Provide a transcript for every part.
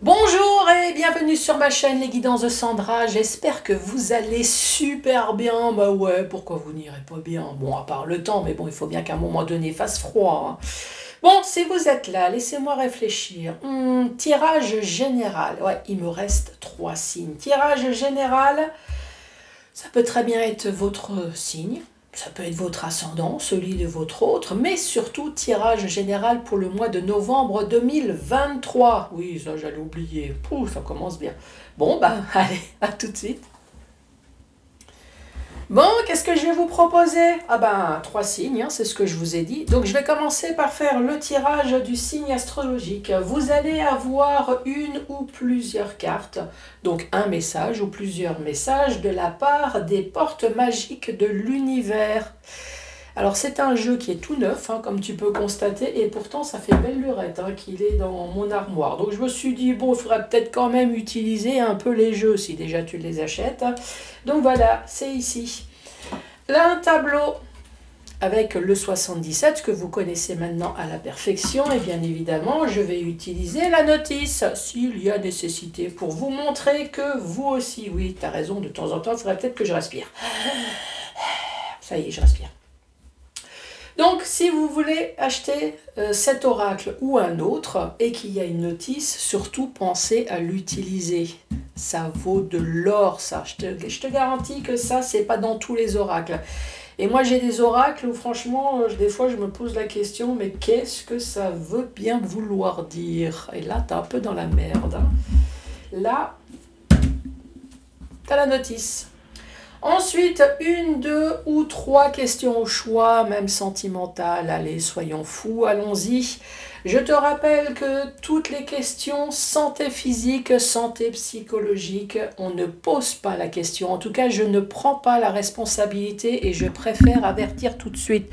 Bonjour et bienvenue sur ma chaîne Les Guidances de Sandra. J'espère que vous allez super bien. Bah ouais, pourquoi vous n'irez pas bien? Bon, à part le temps, mais bon, il faut bien qu'à un moment donné fasse froid. Hein. Bon, si vous êtes là, laissez-moi réfléchir. Hmm, tirage général. Ouais, il me reste trois signes. Tirage général, ça peut très bien être votre signe. Ça peut être votre ascendant, celui de votre autre, mais surtout tirage général pour le mois de novembre 2023. Oui, ça j'allais oublier. Pouh, ça commence bien. Bon, bah allez, à tout de suite. Bon, qu'est-ce que je vais vous proposer? Ah ben, trois signes, hein, c'est ce que je vous ai dit. Donc, je vais commencer par faire le tirage du signe astrologique. Vous allez avoir une ou plusieurs cartes, donc un message ou plusieurs messages de la part des portes magiques de l'univers. Alors, c'est un jeu qui est tout neuf, hein, comme tu peux constater, et pourtant, ça fait belle lurette hein, qu'il est dans mon armoire. Donc, je me suis dit, bon, il faudrait peut-être quand même utiliser un peu les jeux, si déjà tu les achètes. Donc, voilà, c'est ici. Là, un tableau avec le 77 que vous connaissez maintenant à la perfection. Et bien évidemment je vais utiliser la notice. S'il y a nécessité pour vous montrer que vous aussi, oui tu as raison de temps en temps il faudrait peut-être que je respire. Ça y est je respire donc, si vous voulez acheter euh, cet oracle ou un autre et qu'il y a une notice, surtout pensez à l'utiliser. Ça vaut de l'or, ça. Je te, je te, garantis que ça, c'est pas dans tous les oracles. Et moi, j'ai des oracles où, franchement, euh, des fois, je me pose la question, mais qu'est-ce que ça veut bien vouloir dire? Et là, tu es un peu dans la merde. Hein. Là, tu as la notice. Ensuite, une, deux ou trois questions au choix, même sentimentales. Allez, soyons fous, allons-y. Je te rappelle que toutes les questions santé physique, santé psychologique, on ne pose pas la question. En tout cas, je ne prends pas la responsabilité et je préfère avertir tout de suite.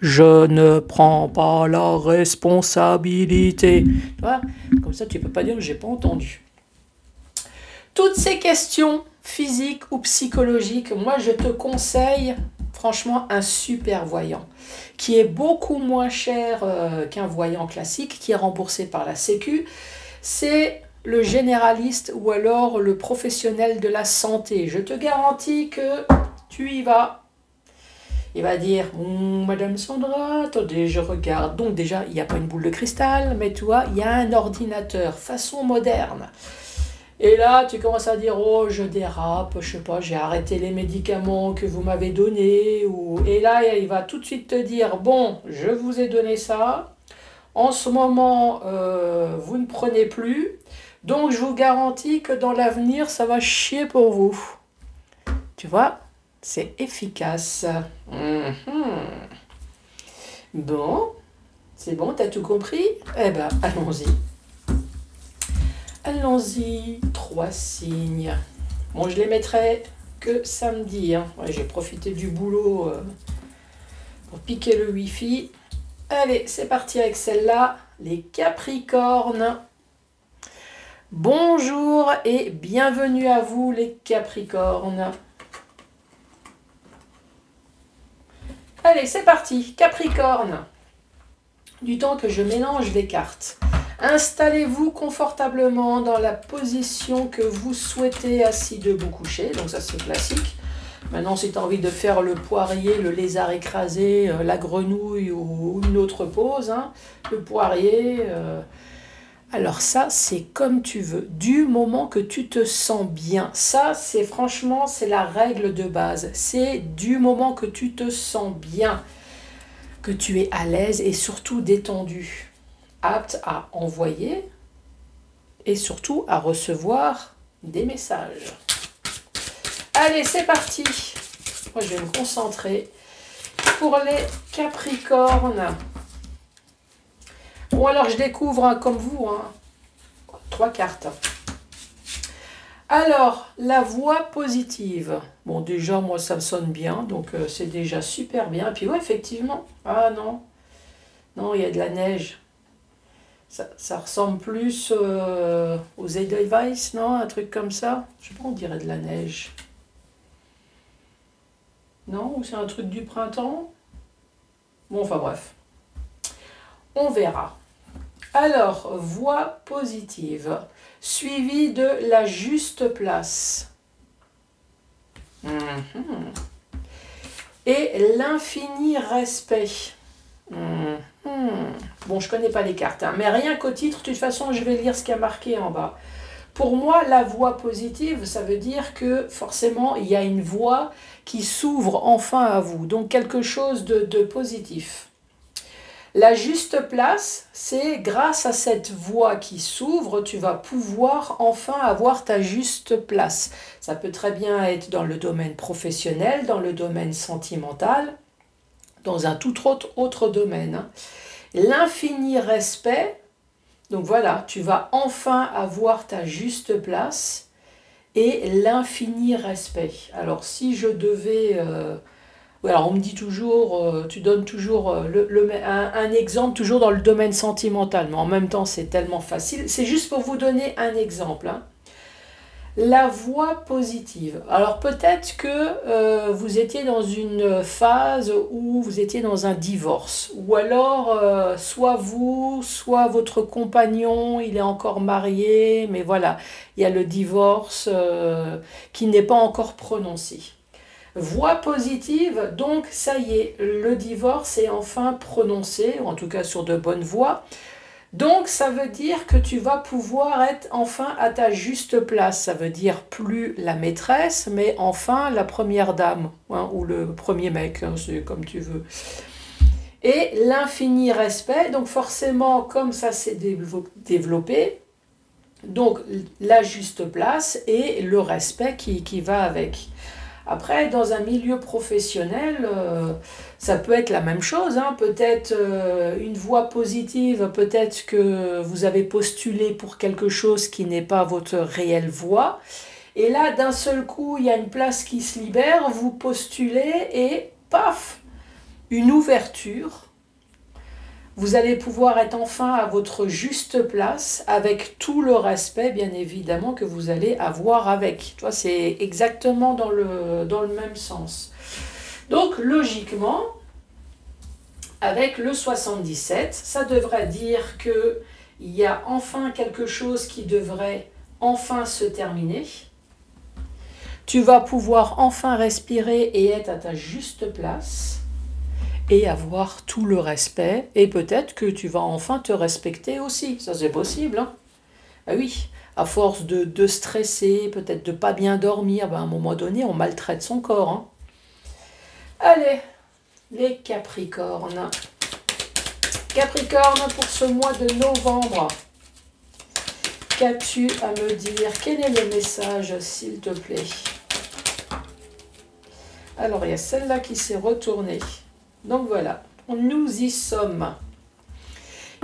Je ne prends pas la responsabilité. Tu Comme ça, tu peux pas dire que je n'ai pas entendu. Toutes ces questions physiques ou psychologiques, moi je te conseille franchement un super voyant qui est beaucoup moins cher euh, qu'un voyant classique qui est remboursé par la Sécu. C'est le généraliste ou alors le professionnel de la santé. Je te garantis que tu y vas. Il va dire Madame Sandra, attendez, je regarde. Donc, déjà, il n'y a pas une boule de cristal, mais tu vois, il y a un ordinateur façon moderne. Et là, tu commences à dire, oh, je dérape, je sais pas, j'ai arrêté les médicaments que vous m'avez donnés. Ou... Et là, il va tout de suite te dire, bon, je vous ai donné ça. En ce moment, euh, vous ne prenez plus. Donc, je vous garantis que dans l'avenir, ça va chier pour vous. Tu vois, c'est efficace. Mhm. Bon, c'est bon, t'as tout compris? Eh ben, allons-y. Allons-y, trois signes. Bon, je les mettrai que samedi. Hein. J'ai profité du boulot euh, pour piquer le wifi. Allez, c'est parti avec celle-là. Les Capricornes. Bonjour et bienvenue à vous les Capricornes. Allez, c'est parti. Capricorne. Du temps que je mélange les cartes. Installez-vous confortablement dans la position que vous souhaitez assis, debout, couché. Donc ça c'est classique. Maintenant si tu as envie de faire le poirier, le lézard écrasé, euh, la grenouille ou une autre pose, hein, le poirier... Euh, alors ça, c'est comme tu veux, du moment que tu te sens bien. Ça, c'est franchement, c'est la règle de base. C'est du moment que tu te sens bien, que tu es à l'aise et surtout détendu apte à envoyer et surtout à recevoir des messages. Allez, c'est parti. Moi, je vais me concentrer pour les Capricornes. Bon, alors je découvre hein, comme vous, hein, trois cartes. Alors, la voix positive. Bon, déjà, moi, ça me sonne bien, donc euh, c'est déjà super bien. Puis, ouais, effectivement. Ah non, non, il y a de la neige. Ça, ressemble plus euh, aux Edelweiss, non? Un truc comme ça? Je sais pas, on dirait de la neige. Non? Ou c'est un truc du printemps? Bon, enfin bref. On verra. Alors, voix positive, suivie de la juste place. Mhm. Et l'infini respect. Bon, je connais pas les cartes, hein, mais rien qu'au titre, de toute façon, je vais lire ce qui a marqué en bas. Pour moi, la voix positive, ça veut dire que forcément, il y a une voix qui s'ouvre enfin à vous, donc quelque chose de, positif. La juste place, c'est grâce à cette voie qui s'ouvre, tu vas pouvoir enfin avoir ta juste place. Ça peut très bien être dans le domaine professionnel, dans le domaine sentimental, dans un tout autre, autre domaine. L'infini respect, donc voilà, tu vas enfin avoir ta juste place et l'infini respect. Alors si je devais... Euh, alors on me dit toujours, euh, tu donnes toujours euh, le, un, exemple, toujours dans le domaine sentimental, mais en même temps c'est tellement facile. C'est juste pour vous donner un exemple. Hein. La voix positive. Alors peut-être que euh, vous étiez dans une phase où vous étiez dans un divorce, ou alors soit vous, soit votre compagnon, il est encore marié, mais voilà, il y a le divorce qui n'est pas encore prononcé. Voix positive, donc ça y est, le divorce est enfin prononcé, en tout cas sur de bonnes voies. Donc ça veut dire que tu vas pouvoir être enfin à ta juste place. Ça veut dire plus la maîtresse, mais enfin la première dame, hein, ou le premier mec, hein, c'est comme tu veux. Et l'infini respect, donc forcément comme ça s'est développé, donc la juste place et le respect qui, qui va avec. Après, dans un milieu professionnel, euh, ça peut être la même chose. Hein. Peut-être euh, une voix positive, peut-être que vous avez postulé pour quelque chose qui n'est pas votre réelle voix. Et là, d'un seul coup, il y a une place qui se libère, vous postulez et paf, une ouverture vous allez pouvoir être enfin à votre juste place avec tout le respect, bien évidemment, que vous allez avoir avec. Toi, c'est exactement dans le, le même sens. Donc, logiquement, avec le 77, ça devrait dire que il y a enfin quelque chose qui devrait enfin se terminer. Tu vas pouvoir enfin respirer et être à ta juste place avoir tout le respect. Et peut-être que tu vas enfin te respecter aussi. Ça, c'est possible. Hein ah oui, à force de, de stresser, peut-être de pas bien dormir, ben à un moment donné, on maltraite son corps. Hein. Allez, les Capricornes. Capricorne pour ce mois de novembre. Qu'as-tu à me dire? Quel est le message, s'il te plaît? Alors, il y a celle-là qui s'est retournée. Donc voilà, nous y sommes.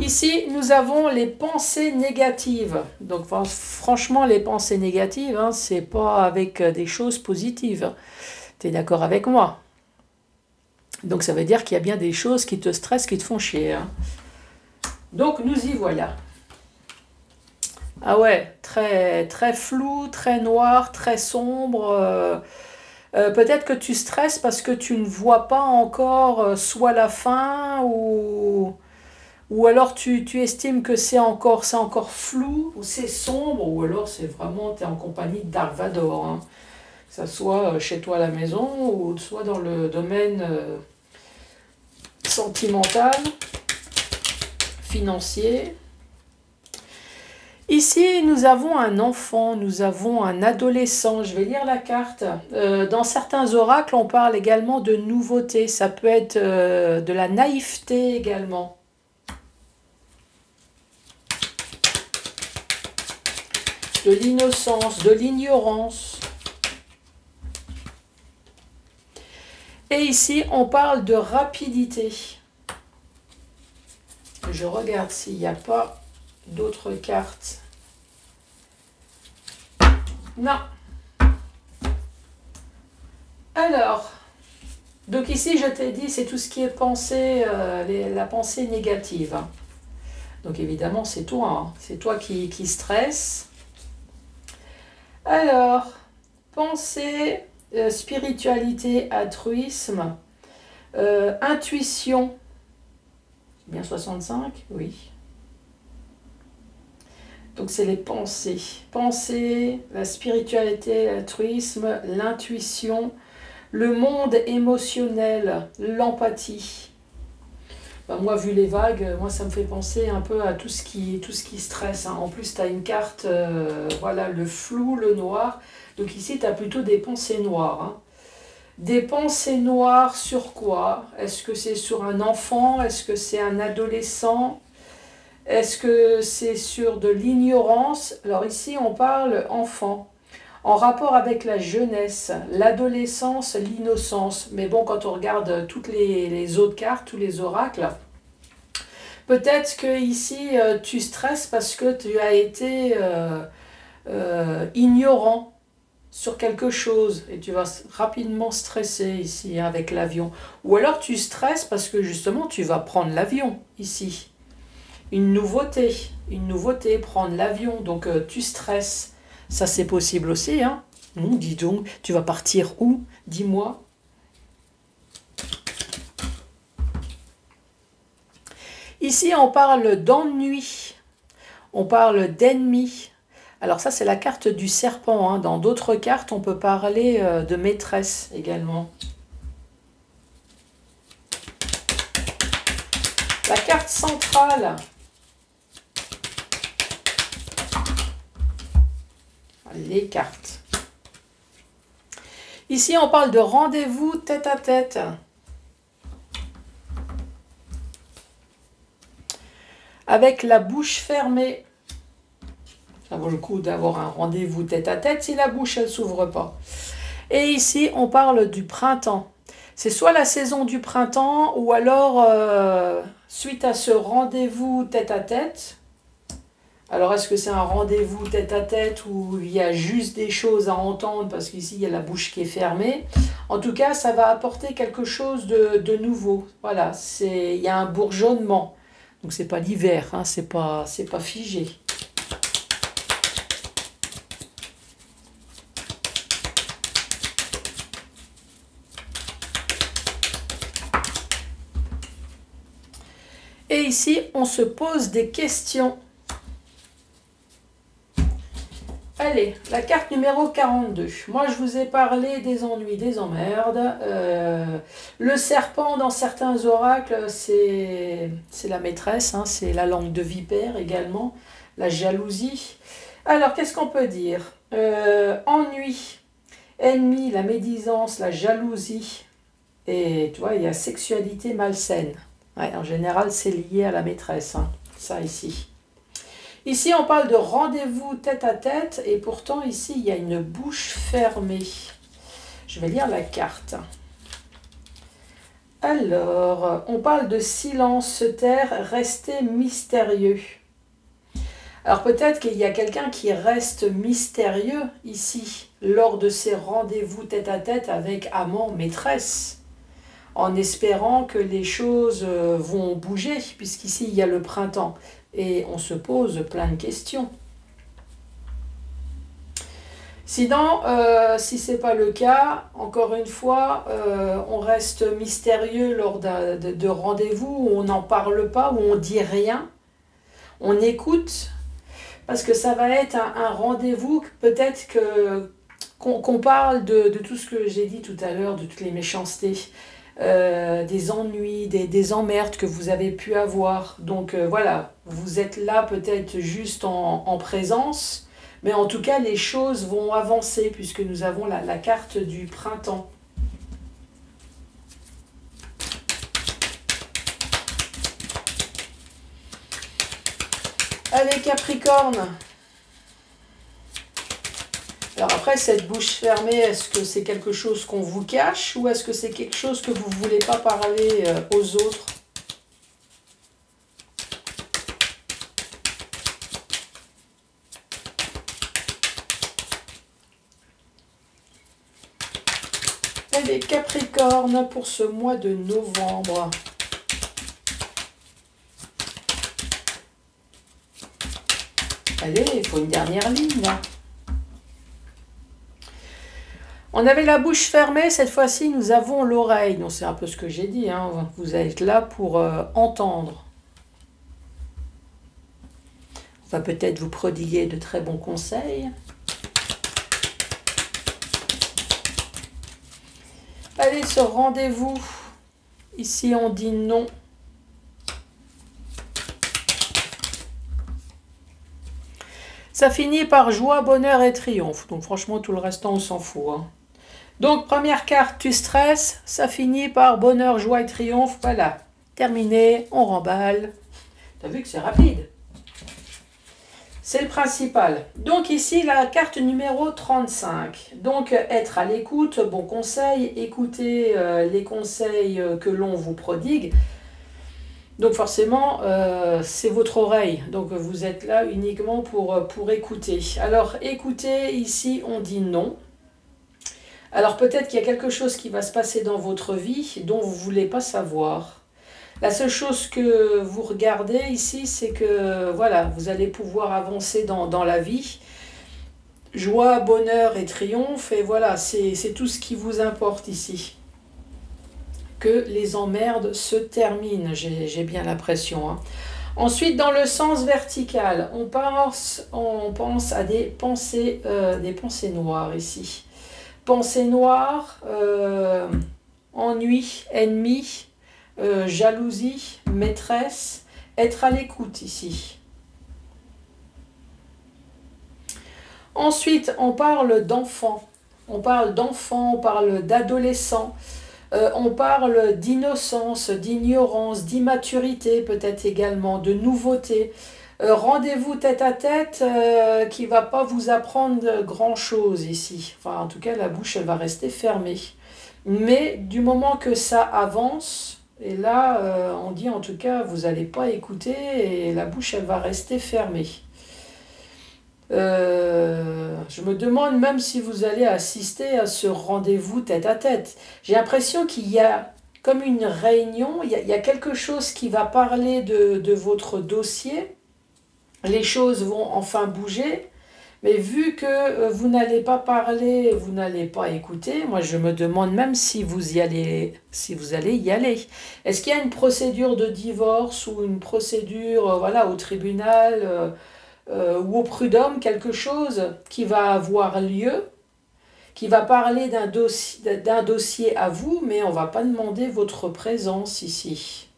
Ici, nous avons les pensées négatives. Donc franchement, les pensées négatives, hein, c'est pas avec euh, des choses positives. Tu es d'accord avec moi? Donc ça veut dire qu'il y a bien des choses qui te stressent, qui te font chier. Hein. Donc nous y voilà. Ah ouais, très, très flou, très noir, très sombre. Euh, euh, peut-être que tu stresses parce que tu ne vois pas encore euh, soit la fin ou, ou alors tu, estimes que c'est encore, encore flou ou c'est sombre ou alors c'est vraiment, tu es en compagnie de Dark Vador. Hein. Que ce soit euh, chez toi à la maison ou soit dans le domaine sentimental, financier. Ici, nous avons un enfant, nous avons un adolescent. Je vais lire la carte. Euh, dans certains oracles, on parle également de nouveauté. Ça peut être euh, de la naïveté également. De l'innocence, de l'ignorance. Et ici, on parle de rapidité. Je regarde s'il n'y a pas d'autres cartes non. Alors, donc ici, je t'ai dit, c'est tout ce qui est pensée, euh, la pensée négative. Donc évidemment, c'est toi. Hein. C'est toi qui, qui stresse. Alors, pensée, euh, spiritualité, altruisme, euh, intuition. C'est bien 65 Oui. Donc c'est les pensées. Pensées, la spiritualité, l'altruisme, l'intuition, le monde émotionnel, l'empathie. Ben, moi, vu les vagues, moi, ça me fait penser un peu à tout ce qui, tout ce qui stresse. Hein. En plus, tu as une carte, euh, voilà, le flou, le noir. Donc ici, tu as plutôt des pensées noires. Hein. Des pensées noires sur quoi? Est-ce que c'est sur un enfant? Est-ce que c'est un adolescent? Est-ce que c'est sur de l'ignorance? Alors ici, on parle enfant en rapport avec la jeunesse, l'adolescence, l'innocence. Mais bon, quand on regarde toutes les, autres cartes, tous les oracles, peut-être que ici euh, tu stresses parce que tu as été euh, euh, ignorant sur quelque chose et tu vas rapidement stresser ici avec l'avion. Ou alors tu stresses parce que justement tu vas prendre l'avion ici. Une nouveauté, une nouveauté, prendre l'avion, donc tu stresses. Ça, c'est possible aussi. Hein dis donc, tu vas partir où? Dis-moi. Ici, on parle d'ennui. On parle d'ennemi. Alors ça, c'est la carte du serpent. Hein. Dans d'autres cartes, on peut parler euh, de maîtresse également. La carte centrale, les cartes. Ici, on parle de rendez-vous tête à tête. Avec la bouche fermée. Ça vaut le coup d'avoir un rendez-vous tête à tête si la bouche ne s'ouvre pas. Et ici, on parle du printemps. C'est soit la saison du printemps ou alors, euh, suite à ce rendez-vous tête à tête, alors, est-ce que c'est un rendez-vous tête à tête où il y a juste des choses à entendre parce qu'ici, il y a la bouche qui est fermée? En tout cas, ça va apporter quelque chose de, nouveau. Voilà, il y a un bourgeonnement. Donc, c'est pas l'hiver, hein, c'est pas, pas figé. Et ici, on se pose des questions. Allez, la carte numéro 42. Moi, je vous ai parlé des ennuis, des emmerdes. Euh, le serpent, dans certains oracles, c'est la maîtresse, hein, c'est la langue de vipère également, la jalousie. Alors, qu'est-ce qu'on peut dire? Euh, Ennui, ennemi, la médisance, la jalousie. Et tu vois, il y a sexualité malsaine. en général, c'est lié à la maîtresse, hein, ça ici. Ici, on parle de rendez-vous tête à tête et pourtant ici, il y a une bouche fermée. Je vais lire la carte. Alors, on parle de silence, se taire, rester mystérieux. Alors peut-être qu'il y a quelqu'un qui reste mystérieux ici lors de ces rendez-vous tête à tête avec amant, maîtresse, en espérant que les choses vont bouger, puisqu'ici il y a le printemps et on se pose plein de questions. Sinon, euh, si ce n'est pas le cas, encore une fois, euh, on reste mystérieux lors de, rendez-vous où on n'en parle pas, où on dit rien, on écoute, parce que ça va être un, rendez-vous peut-être qu'on parle de, de, tout ce que j'ai dit tout à l'heure, de toutes les méchancetés. Euh, des ennuis, des, emmerdes que vous avez pu avoir. Donc euh, voilà, vous êtes là peut-être juste en, présence, mais en tout cas les choses vont avancer puisque nous avons la, la carte du printemps. Allez Capricorne alors après, cette bouche fermée, est-ce que c'est quelque chose qu'on vous cache ou est-ce que c'est quelque chose que vous ne voulez pas parler euh, aux autres? Allez, Capricorne pour ce mois de novembre. Allez, il faut une dernière ligne là. On avait la bouche fermée, cette fois-ci nous avons l'oreille. Donc c'est un peu ce que j'ai dit, hein. vous êtes là pour euh, entendre. va peut-être vous prodiguer de très bons conseils. Allez, ce rendez-vous, ici on dit non. Ça finit par joie, bonheur et triomphe. Donc franchement, tout le restant, on s'en fout. Hein. Donc première carte, tu stresses. Ça finit par bonheur, joie et triomphe. Voilà, terminé, on remballe. T'as vu que c'est rapide c'est le principal. Donc ici, la carte numéro 35. Donc être à l'écoute, bon conseil, écouter euh, les conseils euh, que l'on vous prodigue. Donc forcément, euh, c'est votre oreille. Donc vous êtes là uniquement pour, pour écouter. Alors écouter, ici on dit non. Alors peut-être qu'il y a quelque chose qui va se passer dans votre vie dont vous ne voulez pas savoir. La seule chose que vous regardez ici, c'est que voilà, vous allez pouvoir avancer dans, la vie. Joie, bonheur et triomphe, et voilà, c'est tout ce qui vous importe ici. Que les emmerdes se terminent, j'ai bien l'impression. Hein. Ensuite, dans le sens vertical, on pense, à des pensées, euh, des pensées noires ici. Pensées noires, euh, ennui, ennemi, euh, jalousie, maîtresse, être à l'écoute ici. Ensuite, on parle d'enfant. On parle d'enfant, on parle d'adolescent. Euh, on parle d'innocence, d'ignorance, d'immaturité peut-être également, de nouveauté. Euh, rendez-vous tête à tête qui va pas vous apprendre grand-chose ici. Enfin, en tout cas, la bouche, elle va rester fermée. Mais du moment que ça avance, et là, euh, on dit en tout cas, vous n'allez pas écouter et la bouche, elle va rester fermée. Euh, je me demande même si vous allez assister à ce rendez-vous tête à tête. J'ai l'impression qu'il y a comme une réunion, il y, a, quelque chose qui va parler de votre dossier. Les choses vont enfin bouger. Mais vu que euh, vous n'allez pas parler, vous n'allez pas écouter, moi je me demande même si vous y allez, si vous allez y aller. Est-ce qu'il y a une procédure de divorce ou une procédure, euh, voilà, au tribunal euh, ou au prud'homme, quelque chose qui va avoir lieu, qui va parler d'un dossier, dossier à vous, mais on va pas demander votre présence ici?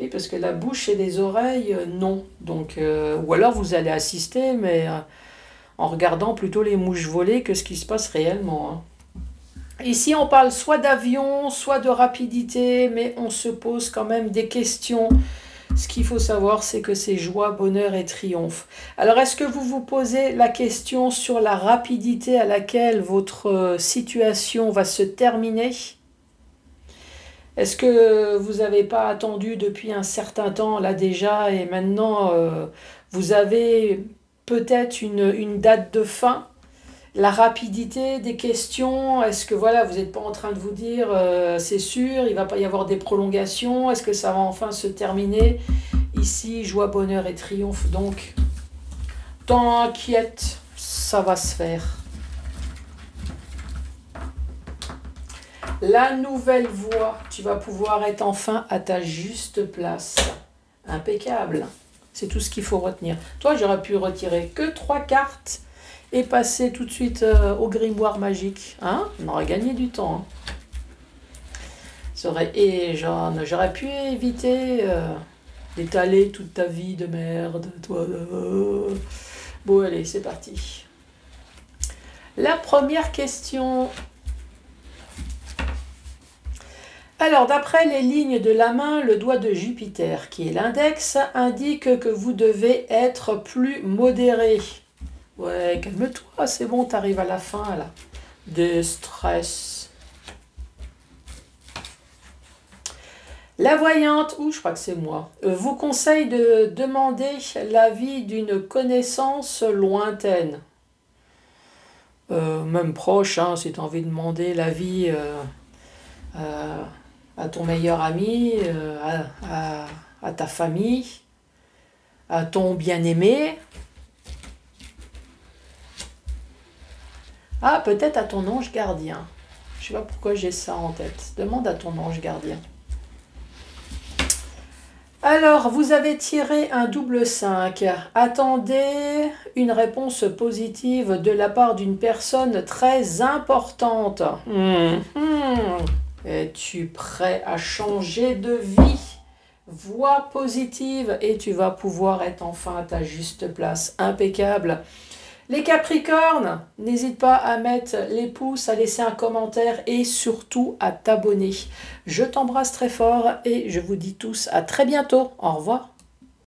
Et parce que la bouche et les oreilles, non. Donc, ou alors vous allez assister, mais en regardant plutôt les mouches voler que ce qui se passe réellement. Hein. Ici, on parle soit d'avion, soit de rapidité, mais on se pose quand même des questions. Ce qu'il faut savoir, c'est que c'est joie, bonheur et triomphe. Alors, est-ce que vous vous posez la question sur la rapidité à laquelle votre euh, situation va se terminer? Est-ce que vous n'avez pas attendu depuis un certain temps, là déjà, et maintenant euh, vous avez peut-être une, date de fin, la rapidité des questions, est-ce que voilà, vous n'êtes pas en train de vous dire euh, c'est sûr, il va pas y avoir des prolongations, est-ce que ça va enfin se terminer Ici, joie, bonheur et triomphe, donc t'inquiète, ça va se faire. La nouvelle voie, tu vas pouvoir être enfin à ta juste place. Impeccable. C'est tout ce qu'il faut retenir. Toi, j'aurais pu retirer que trois cartes et passer tout de suite euh, au grimoire magique. Hein? On aurait gagné du temps. Hein. et j'aurais pu éviter euh, d'étaler toute ta vie de merde. Toi. Bon, allez, c'est parti. La première question Alors, d'après les lignes de la main, le doigt de Jupiter, qui est l'index, indique que vous devez être plus modéré. Ouais, calme-toi, c'est bon, t'arrives à la fin, là. De stress. La voyante, ou je crois que c'est moi, euh, vous conseille de demander l'avis d'une connaissance lointaine. Euh, même proche, hein, si tu as envie de demander l'avis... Euh, à ton meilleur ami, euh, à, ta famille, à ton bien-aimé. Ah, peut-être à ton ange gardien. Je sais pas pourquoi j'ai ça en tête. Demande à ton ange gardien. Alors, vous avez tiré un double 5. Attendez une réponse positive de la part d'une personne très importante. Hmm, hmm. Es-tu prêt à changer de vie? Voix positive et tu vas pouvoir être enfin à ta juste place. Impeccable. Les Capricornes, n'hésite pas à mettre les pouces, à laisser un commentaire et surtout à t'abonner. Je t'embrasse très fort et je vous dis tous à très bientôt. Au revoir.